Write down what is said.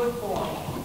Good boy. Good.